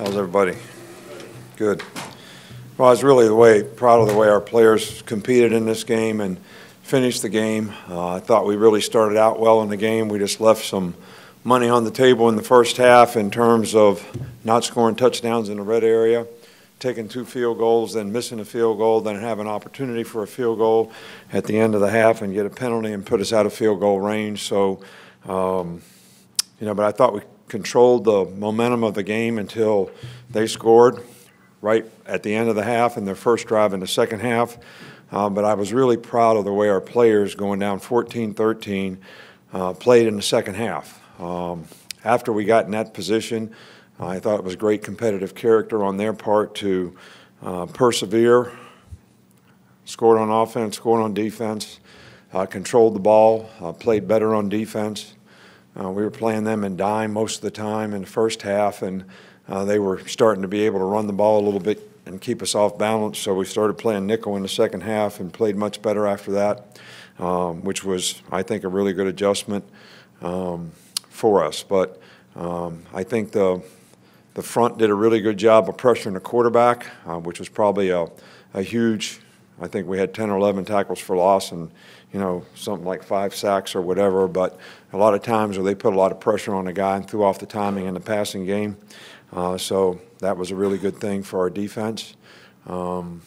How's everybody? Good. Well, I was really the way, proud of the way our players competed in this game and finished the game. Uh, I thought we really started out well in the game. We just left some money on the table in the first half in terms of not scoring touchdowns in the red area, taking two field goals, then missing a field goal, then have an opportunity for a field goal at the end of the half and get a penalty and put us out of field goal range. So, um, you know, but I thought we controlled the momentum of the game until they scored right at the end of the half in their first drive in the second half. Uh, but I was really proud of the way our players, going down 14 13, uh, played in the second half. Um, after we got in that position, I thought it was great competitive character on their part to uh, persevere, scored on offense, scored on defense, uh, controlled the ball, uh, played better on defense. Uh, we were playing them in dime most of the time in the first half, and uh, they were starting to be able to run the ball a little bit and keep us off balance. So we started playing nickel in the second half and played much better after that, um, which was, I think, a really good adjustment um, for us. But um, I think the the front did a really good job of pressuring the quarterback, uh, which was probably a, a huge. I think we had 10 or 11 tackles for loss and you know, something like five sacks or whatever. But a lot of times where they put a lot of pressure on a guy and threw off the timing in the passing game. Uh, so that was a really good thing for our defense. Um,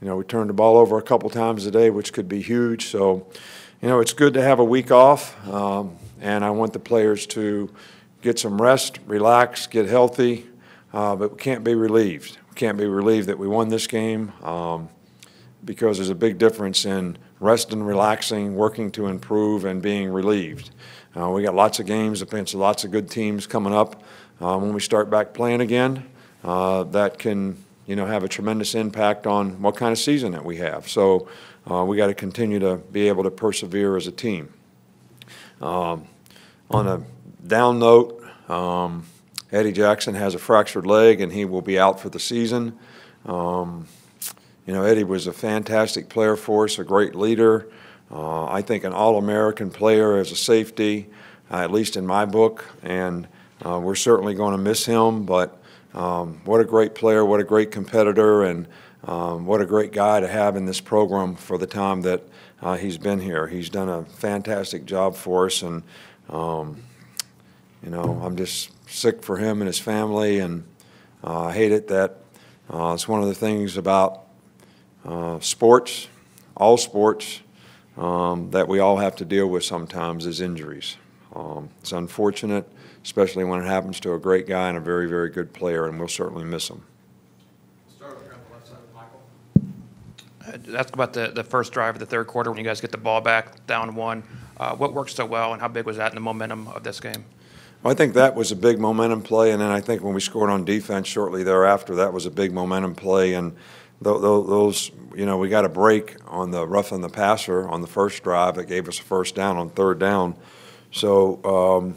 you know, we turned the ball over a couple times a day, which could be huge. So, you know, it's good to have a week off, um, and I want the players to get some rest, relax, get healthy, uh, but we can't be relieved. We can't be relieved that we won this game um, because there's a big difference in resting, and relaxing, working to improve, and being relieved. Uh, we got lots of games against lots of good teams coming up uh, when we start back playing again. Uh, that can, you know, have a tremendous impact on what kind of season that we have. So uh, we got to continue to be able to persevere as a team. Um, on a down note, um, Eddie Jackson has a fractured leg and he will be out for the season. Um, you know, Eddie was a fantastic player for us, a great leader. Uh, I think an All-American player as a safety, uh, at least in my book, and uh, we're certainly going to miss him. But um, what a great player, what a great competitor, and um, what a great guy to have in this program for the time that uh, he's been here. He's done a fantastic job for us, and um, you know, I'm just sick for him and his family, and uh, I hate it that uh, it's one of the things about uh, sports, all sports, um, that we all have to deal with sometimes is injuries. Um, it's unfortunate, especially when it happens to a great guy and a very, very good player, and we'll certainly miss him. Ask about the, left side with Michael. Uh that's about the first drive of the third quarter when you guys get the ball back down one. Uh, what worked so well, and how big was that in the momentum of this game? Well, I think that was a big momentum play, and then I think when we scored on defense shortly thereafter, that was a big momentum play, and those, you know, we got a break on the roughing the passer on the first drive that gave us a first down on third down. So, um,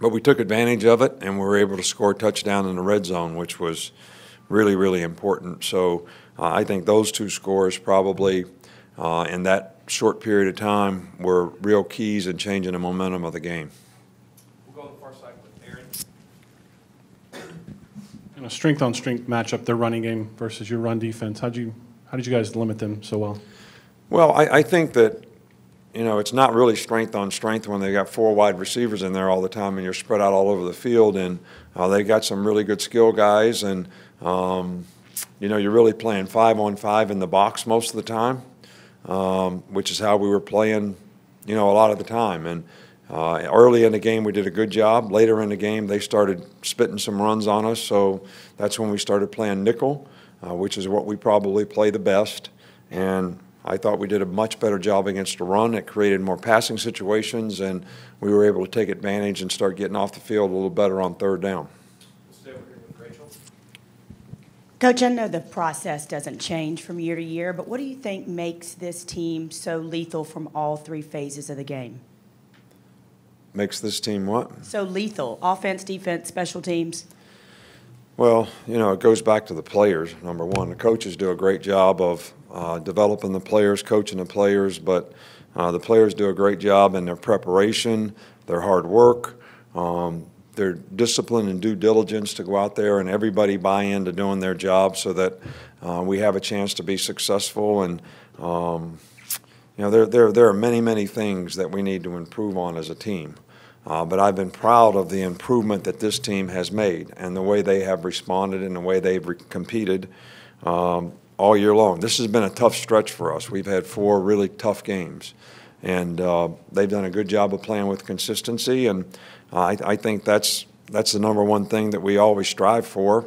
but we took advantage of it and we were able to score a touchdown in the red zone, which was really, really important. So uh, I think those two scores probably uh, in that short period of time were real keys in changing the momentum of the game. In a strength on strength matchup, their running game versus your run defense. How'd you how did you guys limit them so well? Well, I, I think that you know it's not really strength on strength when they got four wide receivers in there all the time and you're spread out all over the field and uh, they got some really good skill guys and um, you know you're really playing five on five in the box most of the time, um, which is how we were playing you know a lot of the time and uh, early in the game, we did a good job. Later in the game, they started spitting some runs on us, so that's when we started playing nickel, uh, which is what we probably play the best. And I thought we did a much better job against the run. It created more passing situations, and we were able to take advantage and start getting off the field a little better on third down. Coach, I know the process doesn't change from year to year, but what do you think makes this team so lethal from all three phases of the game? Makes this team what? So lethal, offense, defense, special teams. Well, you know, it goes back to the players, number one. The coaches do a great job of uh, developing the players, coaching the players, but uh, the players do a great job in their preparation, their hard work, um, their discipline and due diligence to go out there and everybody buy into doing their job so that uh, we have a chance to be successful. And, um, you know, there, there, there are many, many things that we need to improve on as a team. Uh, but I've been proud of the improvement that this team has made and the way they have responded and the way they've competed um, all year long. This has been a tough stretch for us. We've had four really tough games. And uh, they've done a good job of playing with consistency. And uh, I, I think that's, that's the number one thing that we always strive for.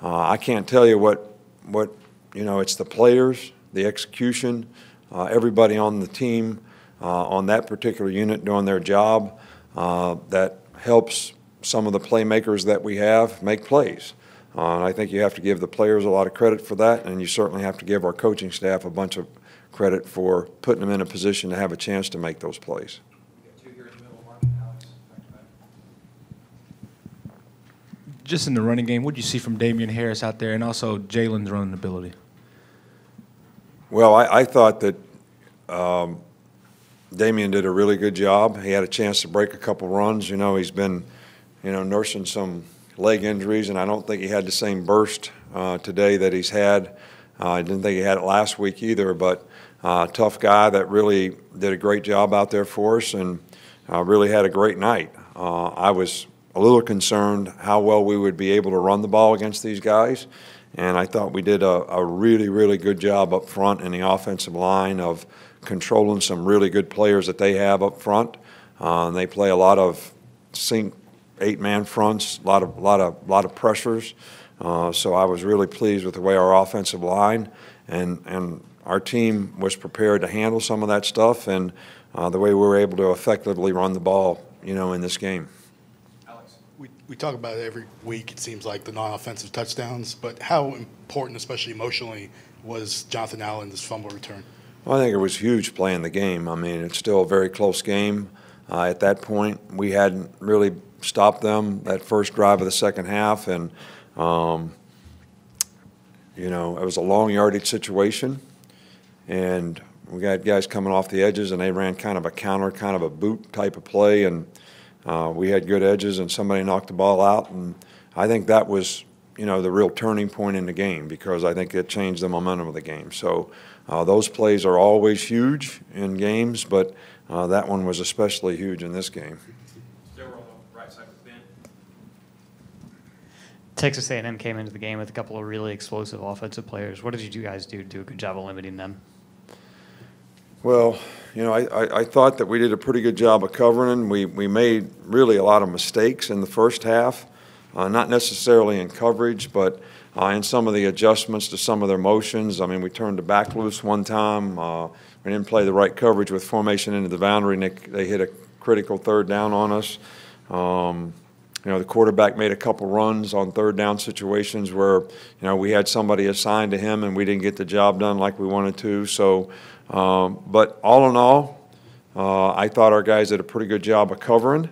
Uh, I can't tell you what, what, you know, it's the players, the execution, uh, everybody on the team, uh, on that particular unit doing their job uh, that helps some of the playmakers that we have make plays. Uh, and I think you have to give the players a lot of credit for that, and you certainly have to give our coaching staff a bunch of credit for putting them in a position to have a chance to make those plays. Just in the running game, what do you see from Damien Harris out there and also Jalen's running ability? Well, I, I thought that um, Damien did a really good job. He had a chance to break a couple runs. You know, he's been, you know, nursing some leg injuries, and I don't think he had the same burst uh, today that he's had. Uh, I didn't think he had it last week either, but uh, tough guy that really did a great job out there for us and uh, really had a great night. Uh, I was a little concerned how well we would be able to run the ball against these guys, and I thought we did a, a really, really good job up front in the offensive line of controlling some really good players that they have up front. Uh, they play a lot of sink eight-man fronts, a lot of, lot of, lot of pressures. Uh, so I was really pleased with the way our offensive line and, and our team was prepared to handle some of that stuff and uh, the way we were able to effectively run the ball, you know, in this game. We, talk about it every week, it seems like, the non-offensive touchdowns, but how important, especially emotionally, was Jonathan Allen's fumble return? Well, I think it was huge playing the game. I mean, it's still a very close game. Uh, at that point, we hadn't really stopped them that first drive of the second half, and um, you know it was a long yardage situation, and we got guys coming off the edges, and they ran kind of a counter, kind of a boot type of play, and uh, we had good edges, and somebody knocked the ball out, and I think that was you know the real turning point in the game because I think it changed the momentum of the game. So. Uh, those plays are always huge in games, but uh, that one was especially huge in this game. Texas A&M came into the game with a couple of really explosive offensive players. What did you guys do to do a good job of limiting them? Well, you know, I, I, I thought that we did a pretty good job of covering. We, we made really a lot of mistakes in the first half, uh, not necessarily in coverage, but uh, in some of the adjustments to some of their motions. I mean, we turned the back loose one time. Uh, we didn't play the right coverage with formation into the boundary, and they, they hit a critical third down on us. Um, you know, the quarterback made a couple runs on third down situations where, you know, we had somebody assigned to him and we didn't get the job done like we wanted to. So, um, but all in all, uh, I thought our guys did a pretty good job of covering.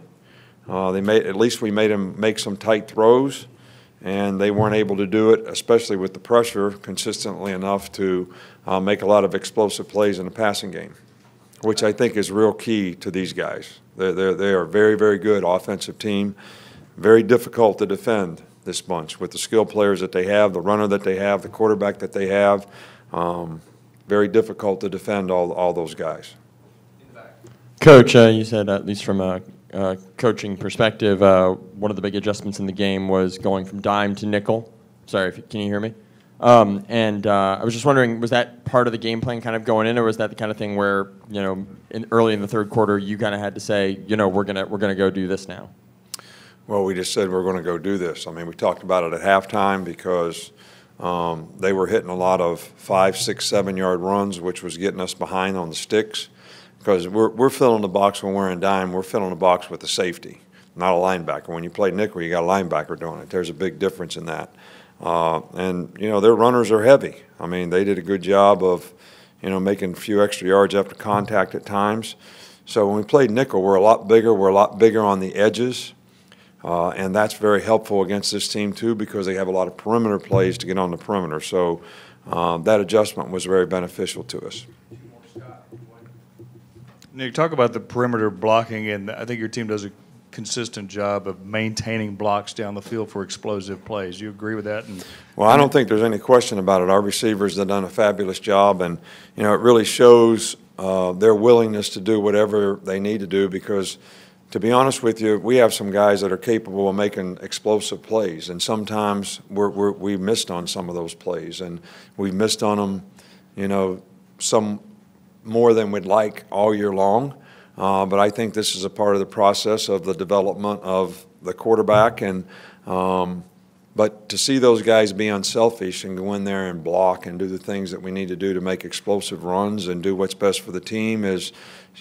Uh, they made, at least we made them make some tight throws, and they weren't able to do it, especially with the pressure, consistently enough to uh, make a lot of explosive plays in the passing game, which I think is real key to these guys. They're, they're, they are very, very good offensive team very difficult to defend this bunch with the skill players that they have, the runner that they have, the quarterback that they have. Um, very difficult to defend all, all those guys. Coach, uh, you said, at least from a coaching perspective, uh, one of the big adjustments in the game was going from dime to nickel. Sorry, can you hear me? Um, and uh, I was just wondering, was that part of the game plan kind of going in, or was that the kind of thing where, you know, in, early in the third quarter, you kind of had to say, you know, we're gonna we're gonna go do this now? Well, we just said we're going to go do this. I mean, we talked about it at halftime because um, they were hitting a lot of five, six, seven yard runs, which was getting us behind on the sticks. Because we're, we're filling the box when we're in dime, we're filling the box with a safety, not a linebacker. When you play nickel, you got a linebacker doing it. There's a big difference in that. Uh, and, you know, their runners are heavy. I mean, they did a good job of, you know, making a few extra yards after contact at times. So when we played nickel, we're a lot bigger. We're a lot bigger on the edges. Uh, and that's very helpful against this team too because they have a lot of perimeter plays to get on the perimeter. So uh, that adjustment was very beneficial to us. Nick, talk about the perimeter blocking, and I think your team does a consistent job of maintaining blocks down the field for explosive plays. You agree with that? And Well, I don't think there's any question about it. Our receivers have done a fabulous job, and, you know, it really shows uh, their willingness to do whatever they need to do because, to be honest with you, we have some guys that are capable of making explosive plays, and sometimes we're, we're, we missed on some of those plays, and we've missed on them, you know, some more than we'd like all year long. Uh, but I think this is a part of the process of the development of the quarterback, and um, but to see those guys be unselfish and go in there and block and do the things that we need to do to make explosive runs and do what's best for the team is,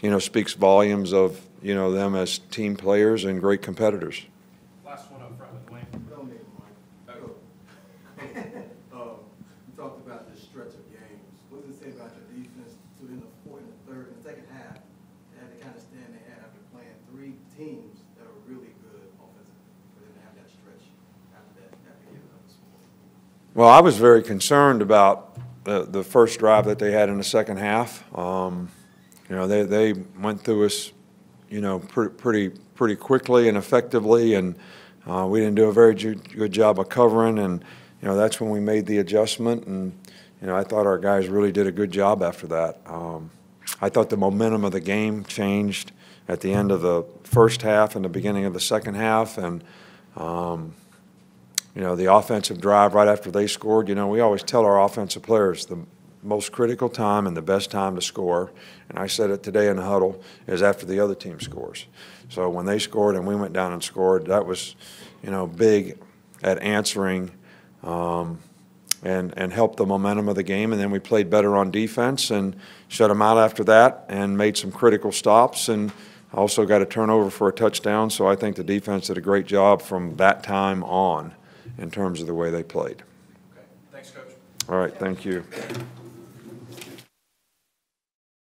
you know, speaks volumes of, you know, them as team players and great competitors. Last one up front with Dwayne. Don't need a mic. Um, You talked about this stretch of games. What does it say about your defense to in the fourth, in the third, in the second half? They had to kind of stand their hand after playing three teams that are really good offensively, for them to have that stretch after that, after giving up the score. Well, I was very concerned about the, the first drive that they had in the second half. Um, you know, they, they went through us, you know, pretty, pretty, pretty quickly and effectively, and uh, we didn't do a very good job of covering, and, you know, that's when we made the adjustment, and, you know, I thought our guys really did a good job after that. Um, I thought the momentum of the game changed at the end of the first half and the beginning of the second half, and, um, you know, the offensive drive right after they scored, you know, we always tell our offensive players the most critical time and the best time to score, and I said it today in the huddle, is after the other team scores. So when they scored and we went down and scored, that was, you know, big at answering um, and, and helped the momentum of the game. And then we played better on defense and shut them out after that and made some critical stops and also got a turnover for a touchdown. So I think the defense did a great job from that time on in terms of the way they played. Okay. Thanks, Coach. All right, thank you.